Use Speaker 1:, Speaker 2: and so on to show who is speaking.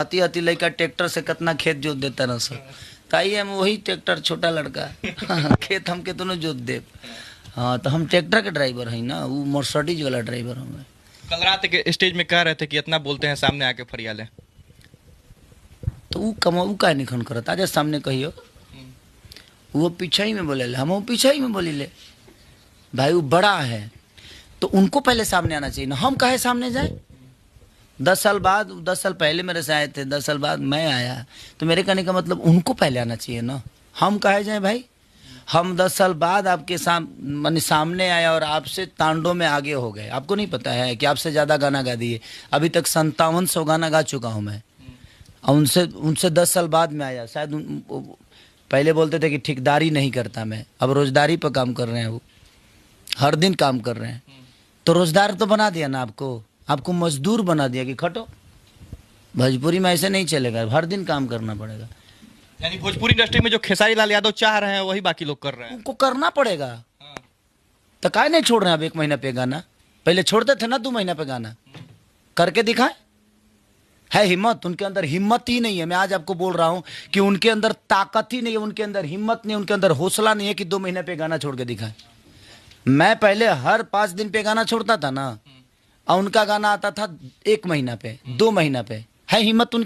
Speaker 1: अति अति लड़का ट्रैक्टर से कितना खेत जोत देता ना सर। ताई हम वही ट्रैक्टर छोटा लड़का। खेत हमके दोनों जोत दे हाँ तो हम ट्रैक्टर के ड्राइवर हैं ना वो मर्सडीज वाला ड्राइवर हमें।
Speaker 2: कल रात के स्टेज में कह रहे थे कि इतना बोलते हैं सामने आके फरियाले
Speaker 1: तो वो कमा वो का निखन करत आजा सामने कहियो। वो पीछे ही में बोले हम वो पीछे ही में बोली ले। भाई वो बड़ा है तो उनको पहले सामने आना चाहिए ना। हम कहे सामने जाए? दस साल बाद, दस साल पहले मेरे से आए थे, दस साल बाद मैं आया। तो मेरे कहने का मतलब उनको पहले आना चाहिए ना। हम काहे जाए भाई, हम दस साल बाद आपके साम, माने सामने आया और आपसे तांडों में आगे हो गए। आपको नहीं पता है कि आपसे ज़्यादा गाना गा दिए। अभी तक संतावन सौ गाना गा चुका हूँ मैं। और उनसे उनसे दस साल बाद में आया। शायद पहले बोलते थे कि ठेकेदारी नहीं करता मैं। अब रोजदारी पर काम कर रहे हैं वो। हर दिन काम कर रहे हैं। तो रोज़गार तो बना दिया ना आपको। आपको मजदूर बना दिया कि खटो। भोजपुरी में ऐसे नहीं चलेगा हर दिन काम करना पड़ेगा।
Speaker 2: यानी भोजपुरी इंडस्ट्री में जो खेसारी लाल यादव चाह रहे हैं वही बाकी लोग कर रहे हैं।
Speaker 1: उनको करना पड़ेगा। तो काय नहीं छोड़ रहे हैं अब एक महीना पे गाना। पहले छोड़ते थे ना दो महीना पे गाना। करके दिखाए। है हिम्मत उनके अंदर हिम्मत ही नहीं है। मैं आज आपको बोल रहा हूँ कि उनके अंदर ताकत ही नहीं है उनके अंदर हिम्मत नहीं उनके अंदर हौसला नहीं है कि दो महीने पे गाना छोड़ के दिखाए। मैं पहले हर पाँच दिन पे गाना छोड़ता था ना। और उनका गाना आता था एक महीना पे दो महीना पे। है हिम्मत उन